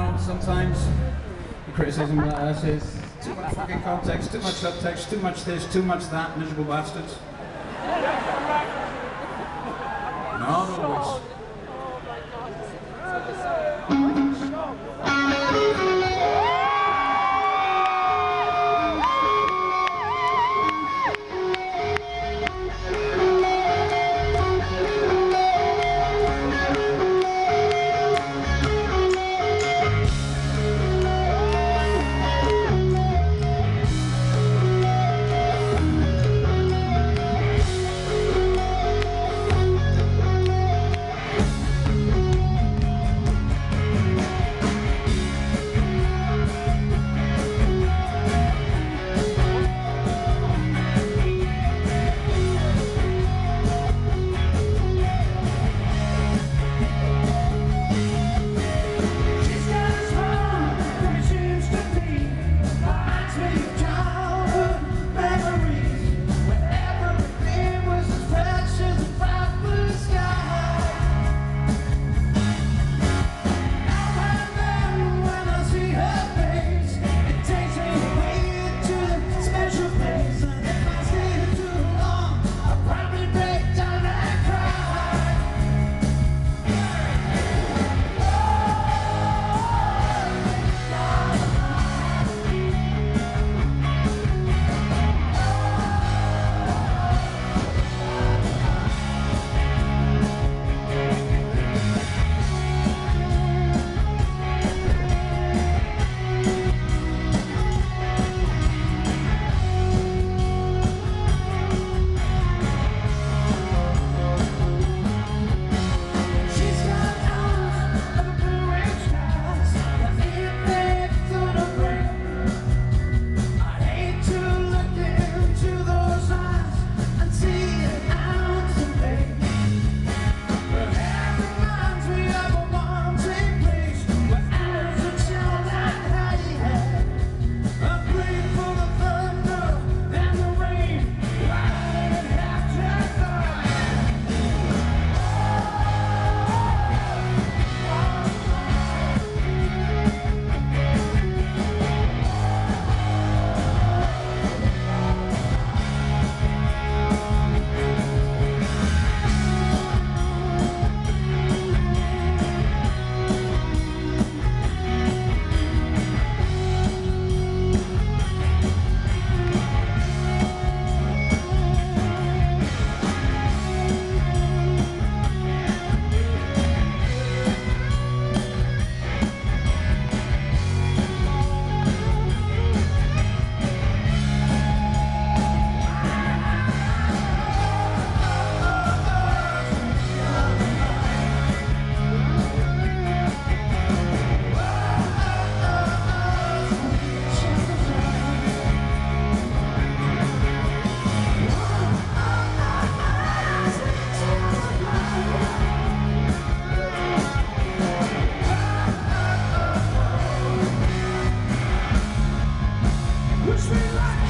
know, sometimes the criticism about us is too much fucking context, too much subtext, too much this, too much that, miserable bastards. push me like